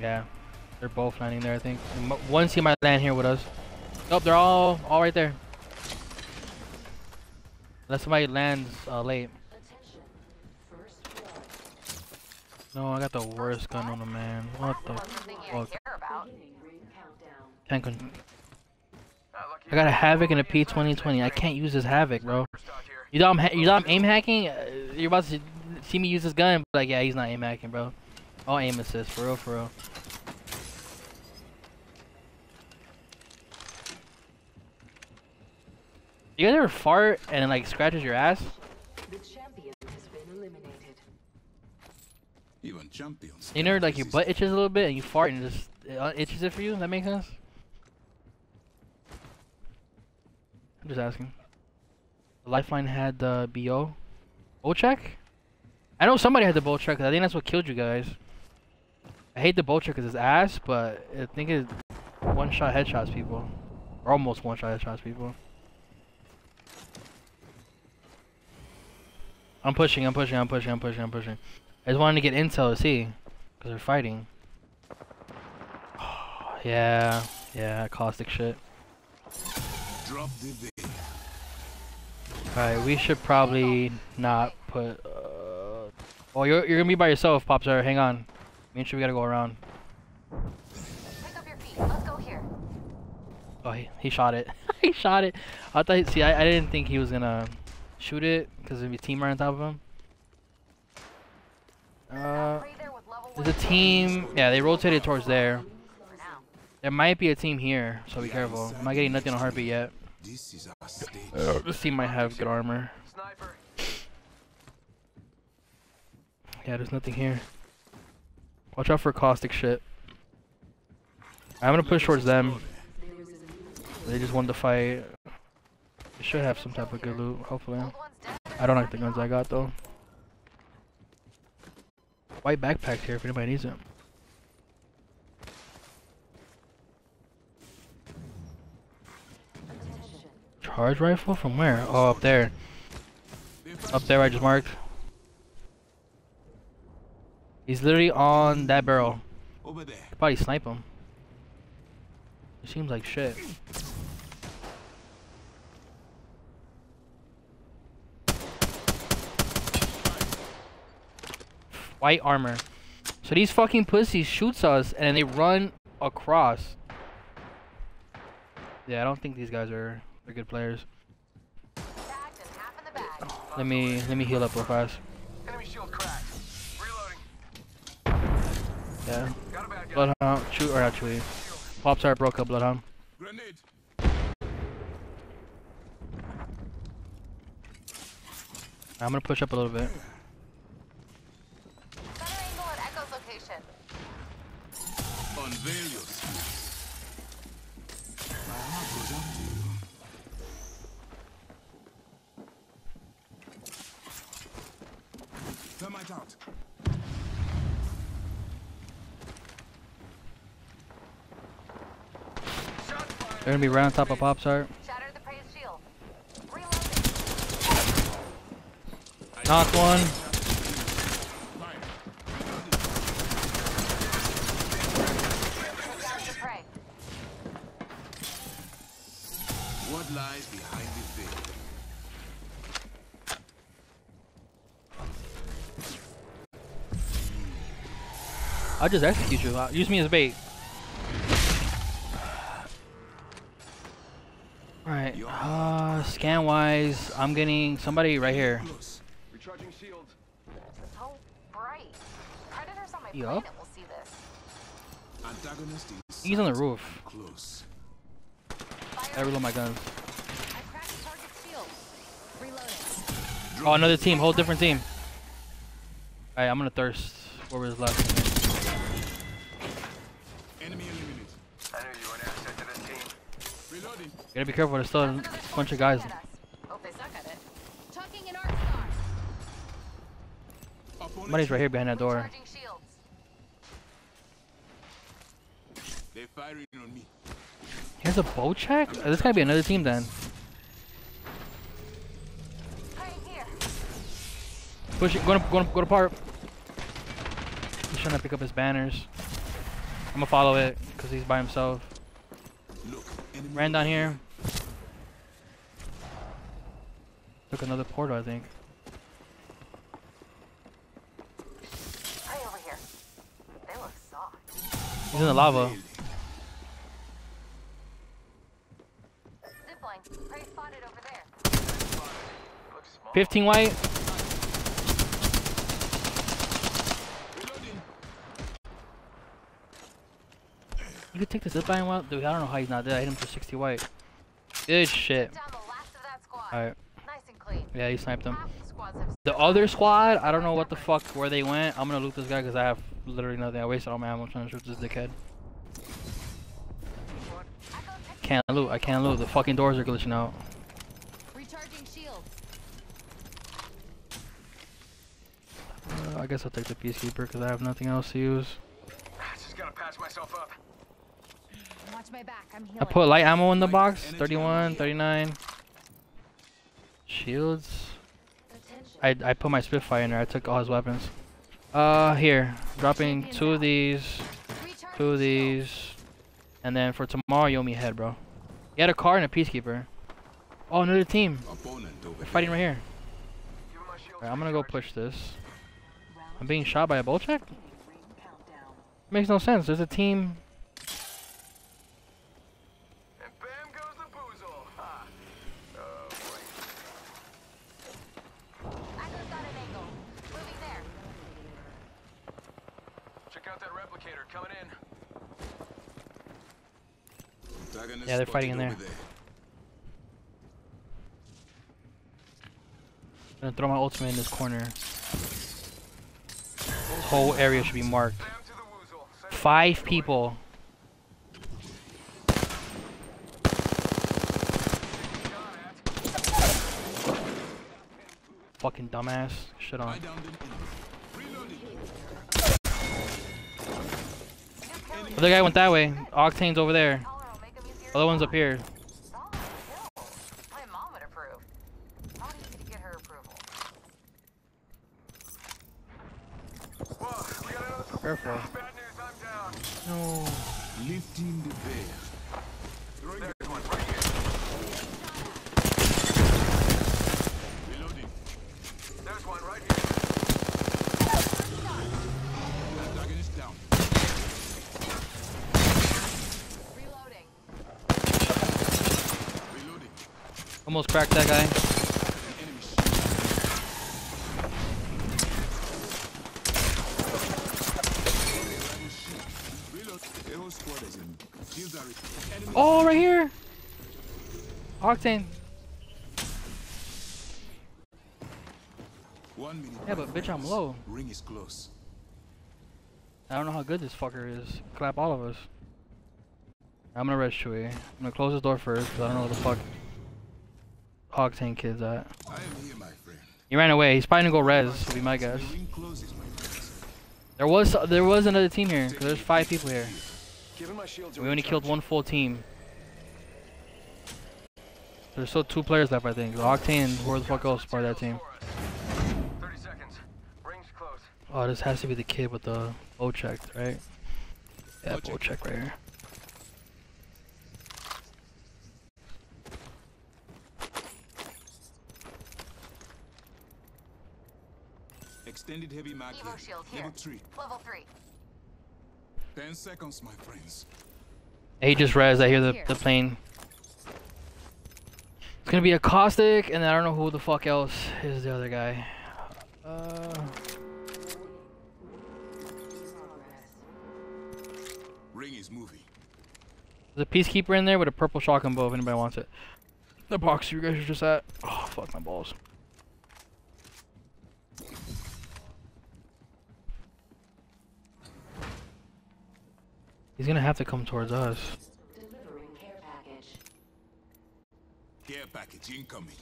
Yeah, they're both landing there. I think one team might land here with us. Nope, they're all all right there. Unless somebody lands uh, late. No, I got the worst gun on the man. What the fuck? Can't con- I got a Havoc and a P2020. I can't use this Havoc, bro. You thought I'm, you thought I'm aim hacking? Uh, you're about to see me use this gun, like, yeah, he's not aim hacking, bro. All aim assist, for real, for real. You guys ever fart and it, like scratches your ass? The champion has been eliminated. Even champions. You know, like your butt itches a little bit and you fart and it just it uh, itches it for you. That makes sense. I'm just asking. The Lifeline had the BO. Bocek? I know somebody had the Bocek. I think that's what killed you guys. I hate the bolt because it's ass, but I think it one shot headshots people. Or almost one shot headshots people. I'm pushing, I'm pushing, I'm pushing, I'm pushing, I'm pushing. I just wanted to get intel to see. Because they're fighting. yeah, yeah, caustic shit. Drop the. Alright, we should probably not put. Uh... Oh, you're, you're gonna be by yourself, Popstar. Hang on. Make sure we gotta go around. Pick up your feet. Let's go here. Oh, he, he shot it. he shot it. I thought. See, I, I didn't think he was gonna shoot it because there'd be a team right on top of him. Uh, there there's a team. Yeah, they rotated towards there. There might be a team here, so be careful. I'm not getting nothing on heartbeat yet. This is our stage. This team might have good armor. Sniper. Yeah, there's nothing here. Watch out for caustic shit. I'm gonna push towards them. They just want to fight. They should have some type of good loot, hopefully. I don't like the guns I got though. White backpack here if anybody needs it. Charge rifle from where? Oh, up there. Up there, I just marked. He's literally on that barrel. Over there. Could probably snipe him. It seems like shit. White armor. So these fucking pussies shoots us and then they run across. Yeah, I don't think these guys are, they're good players. Bagged and half in the bag. Let me let me heal up real fast. Yeah. Bloodhound, shoot or not Chewie. Pops are broke up Bloodhound. Grenade. I'm gonna push up a little bit. Unveil. My heart goes to you. Thermite out. They're gonna be right on top of Pops Art. Shatter the praise shield. Reloading. Knocked one. Fire. Take down the prey. What lies behind the veil? I'll just execute you. Use me as bait. Alright, uh, scan wise, I'm getting somebody right here. Close. Recharging shield. So bright. Predators on my Yup. planet will see this. Antagonist in He's on the roof. Close. I reload my guns. I cracked target shield. Reloading. Oh, another team, whole different team. Alright, I'm gonna thirst whoever's left. Enemy eliminated. I knew you were an asset to this team. Reloading. You gotta be careful, there's still a bunch of guys. Somebody's right here behind that door. They're. Here's a Bocek? Uh, This gotta be another team then. Push it, go to, go to, go to park. He's trying to pick up his banners. I'm gonna follow it because he's by himself. Look, Ran down here. Took another portal, I think. Hurry over here. They look soft. He's in the lava. Fifteen Zipline. Prey spotted over there. Looks small. 15 white. Reloading. You could take the zipline while, dude. I don't know how he's not dead. I hit him for 60 white. Good shit. Down the last of that squad. Alright. Nice and clean. Yeah, he sniped him. The The other squad, I don't know what the fuck where they went. I'm gonna loot this guy because I have literally nothing. I wasted all my ammo trying to shoot this dickhead. Can't loot. I can't loot. The fucking doors are glitching out. recharging shields. Uh, I guess I'll take the peacekeeper because I have nothing else to use. Just gotta patch myself up. Watch my back. I'm healing. I put light ammo in the box. Energy 31, 39. Shields. I I put my Spitfire in there. I took all his weapons. Uh, here, dropping two of these, two of these, and then for tomorrow you owe me a head, bro. You had a car and a peacekeeper. Oh, another team. Opponent over They're fighting right here. Give him my shield. Alright, I'm gonna go push this. I'm being shot by a Bocek? beginning ring countdown. Makes no sense. There's a team. And bam goes the boozle. Ha. Oh boy. Echo's got an angle. Moving there. Check out that replicator coming in. Antagonist Yeah, they're fighting in there. I'm gonna throw my ultimate in this corner. This whole area should be marked. Bam to the woozle. Send it Five people. Fucking dumbass. Shit on. downed an enemy. Reloading. Other guy went that way. Octane's over there. Collar will make 'em easier Other one's up spot. here. Solid kill. My mom would Almost cracked that guy. An enemy shield. Rival shield. Reload. The whole squad is in. Shields are re- enemy. Oh, right here. Octane. One minute. Yeah, but bitch, I'm low. Ring is close. I don't know how good this fucker is. Clap all of us. I'm gonna rest Chewie. I'm gonna close this door first because I don't know what the fuck Octane kid's at. I am here, my friend. He ran away. He's probably gonna go res. Would be my guess. The my. There was there was another team here. 'cause there's five people here. My We only killed one full team. There's still two players left, I think. Octane and where the fuck else is part of that team. 30 seconds. Oh, this has to be the kid with the Bocek, right? Yeah, Bow Bocek right here. Extended heavy mag Evo here. shield here. Level 3. Level 3. 10 seconds, my friends. He just res. I hear the, the plane. It's gonna be a caustic, and I don't know who the fuck else is the other guy. Uh, Ring is moving. there's a peacekeeper in there with a purple shotgun bow if anybody wants it. The box you guys are just at. Oh fuck my balls. He's gonna have to come towards us. Delivering care package. Care package incoming.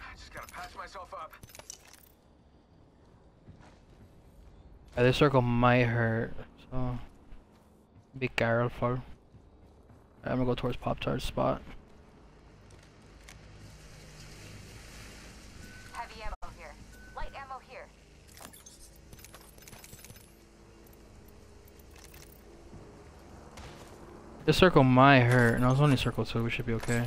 I just gotta patch myself up. Yeah, this circle might hurt, so be careful. I'm gonna go towards Pop Tart's spot. This circle might hurt. No, it's only circle two. We should be okay.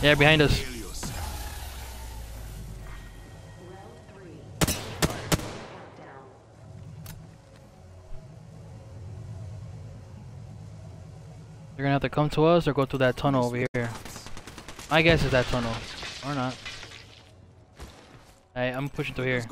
Yeah, behind us. Kill yourself. Round three. Countdown. Come to us or go through that tunnel over here. My guess is that tunnel. Or not. Hey, I'm pushing through here.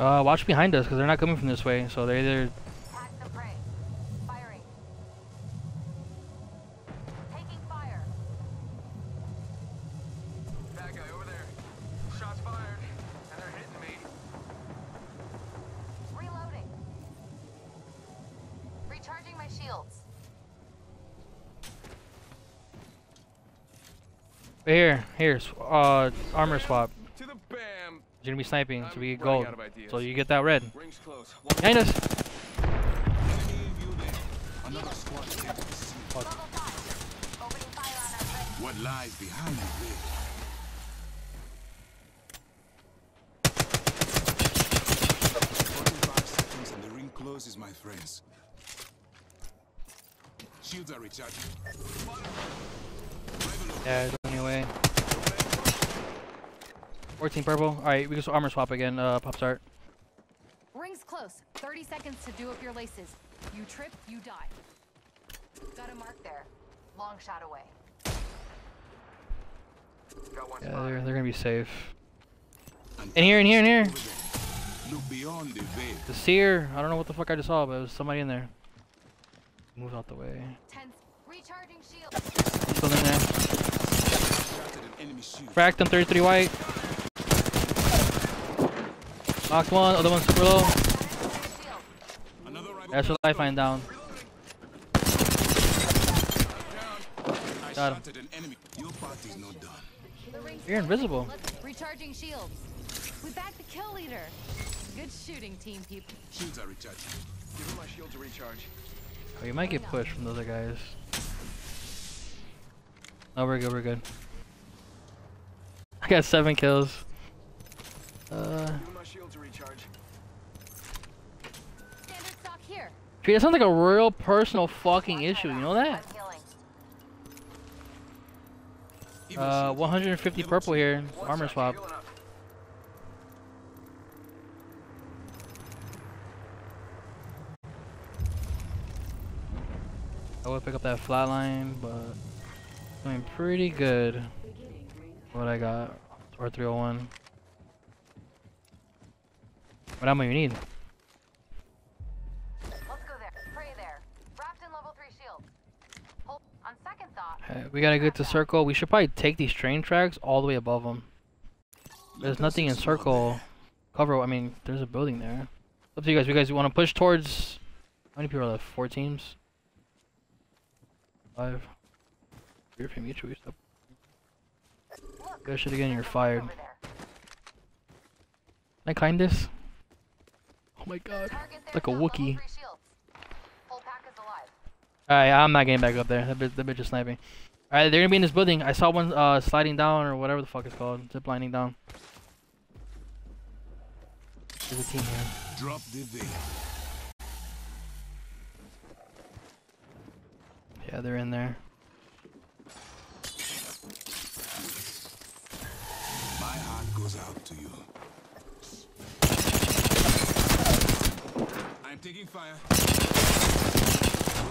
Uh, watch behind us because they're not coming from this way. So they're either here, here. Uh, armor swap. You're gonna be sniping, so we get gold. out of ideas. So you get that red. Behind us. Enemy in view there. Another squad taking the scene. Level 5. Opening fire on our friend. What lies behind the? Forty-five seconds and the ring closes, my friends. Shields are recharging. Yeah, anyway. 14 purple. Alright, we can s- armor swap again, uh, pop start. Rings close. 30 seconds to do up your laces. You trip, you die. Got a mark there. Long shot away. Got one Yeah, they're, they're gonna be safe. And In here, in here, in here. over there. Look beyond the veil. The seer. I don't know what the fuck I just saw, but it was somebody in there. Move out the way. Recharging shield. Still in there. Shattered an enemy shield. Cracked on 33 white. Knocked one, other one super low. Shield. Another rival That's your lifeline down. I Got him. shattered an enemy. Your party's not done. You're invisible. Recharging shields. We back the kill leader. Good shooting, team people. Shields are recharging. Give him my shield to recharge. Oh, you might get pushed from the other guys. No, we're good, we're good. I got seven kills. Uh, Give him my shield to recharge. Standard stock That sounds like a real personal fucking issue, you know that? Uh, 150 purple here, armor swap. I would pick up that flatline, but doing pretty good. What I got, or 301. What ammo you need? On second thought. We gotta get to circle. We should probably take these train tracks all the way above them. There's nothing in circle. Cover. I mean, there's a building there. Up to you guys. You guys want to push towards? How many people are left? Four teams. Five. Weird from each. We stop. Look. Go shit again. You're fired. Can I climb this? Oh my god. Like a got level Wookiee. 3 shields. Full pack is alive. Alright, I'm not getting back up there. That bitch, that bitch is sniping. Alright, they're gonna be in this building. I saw one uh sliding down or whatever the fuck it's called. Zip lining down. There's a team here. Drop the veil. Yeah, they're in there. My heart goes out to you. I'm taking fire. Broke the rival shield. Taking fire. Reloading.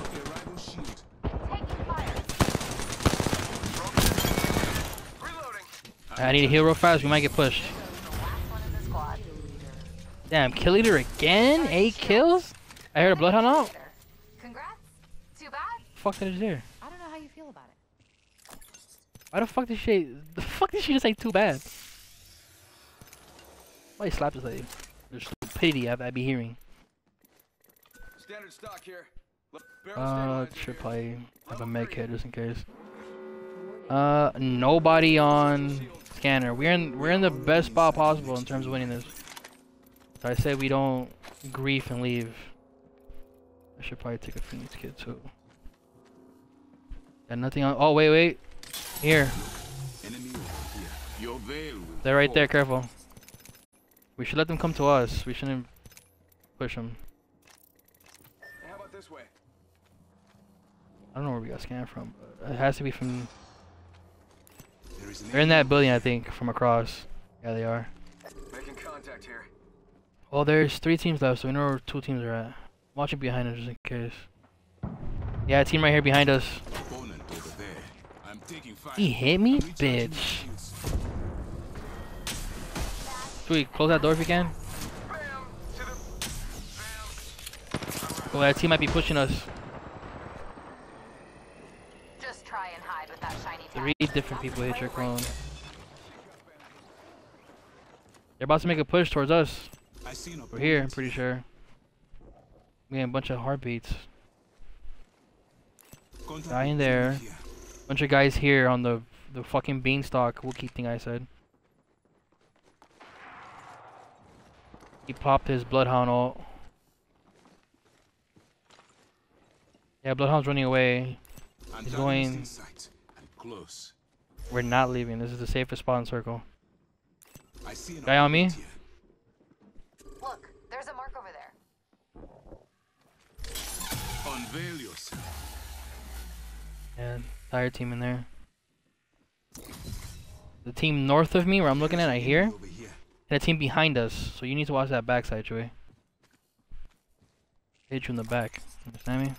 I need to heal real fast. We might get pushed. Damn, kill leader again? Eight kills? I heard a bloodhound out. Congrats. Too bad. Fuck that is there. I don't know how you feel about it. Why the fuck did she? The fuck did she just say too bad? Why you slapped this lady? The stupidity I, I be hearing. Standard stock here. Uh, should probably have a med kit just in case. Uh, nobody on scanner. We're in we're in the best spot possible in terms of winning this. So I say we don't grief and leave. I should probably take a phoenix kit too. Got nothing on. Oh wait wait, here Enemy over here. Your veil will they're right there. Careful. We should let them come to us. We shouldn't push them. How about this way? I don't know where we got scanned from. It has to be from. There is an They're in that building, I think, from across. Yeah, they are. Making contact here. Well, there's three teams left, so we know where two teams are at. Watch it behind us just in case. Yeah, team right here behind us. over there. I'm taking fire. He hit me? I'm recharging my Bitch. shields. Sweet, close that door if you can. Bam! To the. Bam! Oh, that team might be pushing us. Just try and hide with that shiny tag. Three different people hit your clone. They're about to make a push towards us. I see an We're here, I'm pretty sure. We got a bunch of heartbeats. Guy in there. Bunch of guys here on the the fucking beanstalk Wookie thing I said. He popped his Bloodhound ult. Yeah, Bloodhound's running away. He's going- in sight and close. We're not leaving. This is the safest spot in circle. I see an Guy on me? here. Look, there's a mark over there. Unveil yourself. And entire team in there. The team north of me, where I'm looking at, I hear, and a team behind us. So you need to watch that backside, Joey. Hit you in the back. Understand me?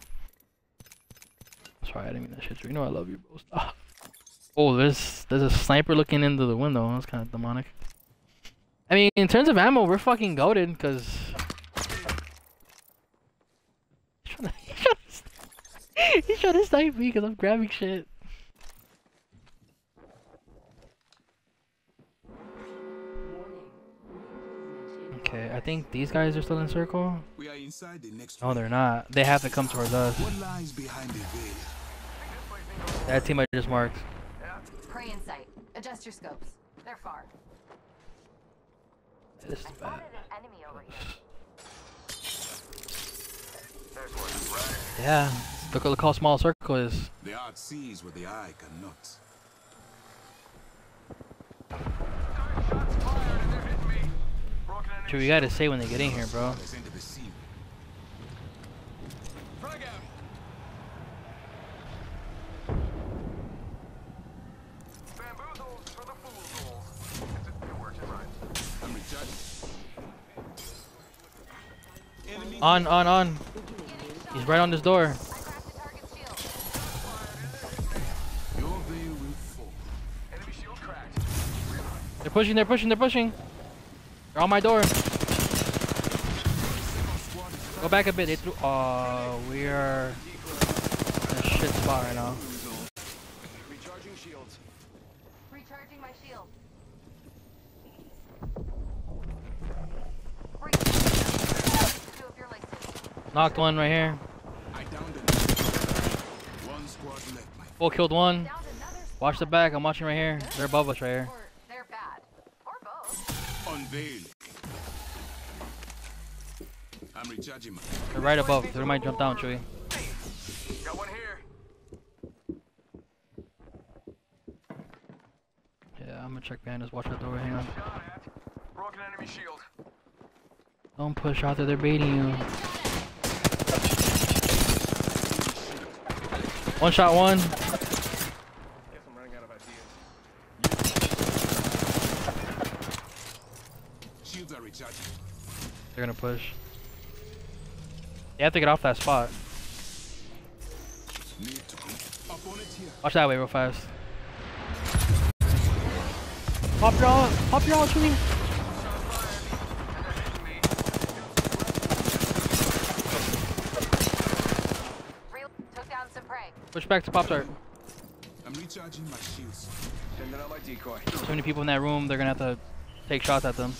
Sorry, I didn't mean that shit. You know I love you, bro. Stop. Oh, there's there's a sniper looking into the window. That's kind of demonic. I mean, in terms of ammo, we're fucking goaded, cause. He's trying to, he's trying to, he's trying to snipe me because I'm grabbing shit. Okay, I think these guys are still in circle. We are inside the next No, they're not. They have to come towards us. What lies behind the veil? That team I just marked. Prey in sight. Adjust your scopes. They're far. This is I bad. spotted an enemy over here. There's one. Right. Yeah. Look, look how small circle is. The art sees what the eye cannot. Shots fired and they're hitting me. Broken enemy True, you gotta say when they get in here, bro. Has entered the scene. Frag out. Bamboozles for the fool's It, it works, it rhymes. I'm recharging. Enemy On, on, on. He's right on this door. They're pushing, they're pushing, they're pushing. They're on my door. Go back a bit. They threw. Oh, we are in a shit spot right now. Recharging shields. Recharging my shield. Breach. Two of your laces. Knocked one right here. I downed another. One squad left, my Full killed one. Watch the back. I'm watching right here. They're above us right here. They're bad. Or both. Unveil. I'm recharging my. They're right above. They might jump down, Chewy. Got one here. Yeah, I'm gonna check behind us. Watch that door. Hang on. Broken enemy shield. Don't push out there. They're baiting you. One shot, one. They're gonna push. They have to get off that spot. Watch that way real fast. Pop your all, pop your all, Chewy. Real took down some prey. Push back to Pop Tart. I'm I'm recharging my shields. Sending out my decoy. Too many people in that room. They're gonna have to take shots at them.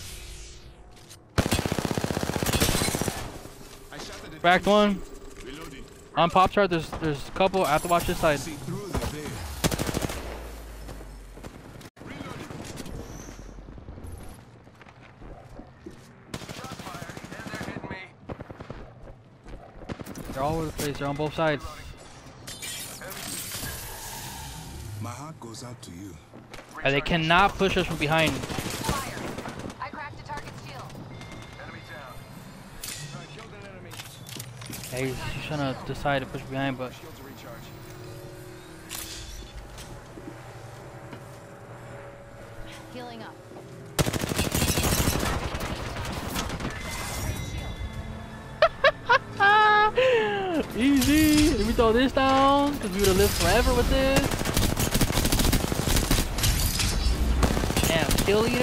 I shot at the Cracked one. Reloading. On pop chart, there's there's a couple. I have to watch this side. See through the veil. Reloading. Shots fired, and they're hitting me. They're all over the place. They're on both sides. Heart goes out to you. And they cannot push us from behind. Fire. I cracked a target's shield. Enemy down. Alright, killed an enemy. Yeah, he's, he's trying to decide to push behind, but Shields to recharge. Healing up. easy. Let me throw this down, cause we would have lived forever with this. Damn, kill leader.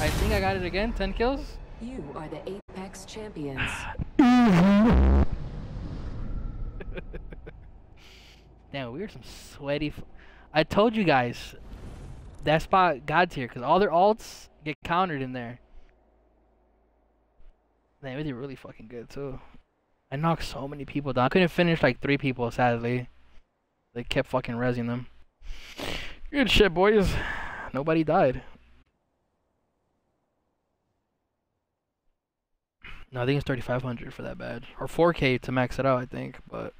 I think I got it again. Ten kills. You are the Apex champions. Damn, we are some sweaty. F- I told you guys that spot god tier because all their alts get countered in there. Damn, we did really fucking good too. I knocked so many people down. I couldn't finish like three people, sadly. They kept fucking rezzing them. Good shit, boys. Nobody died. No, I think it's 3500 for that badge. Or 4k to max it out, I think. But